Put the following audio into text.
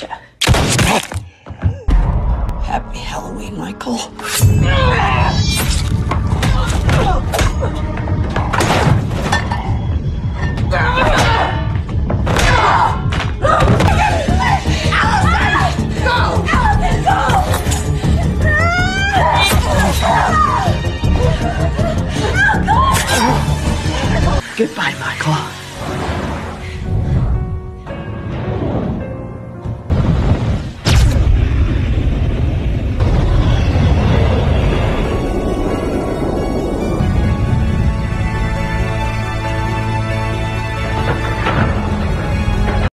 gotcha. Happy Halloween, Michael. Goodbye, Michael.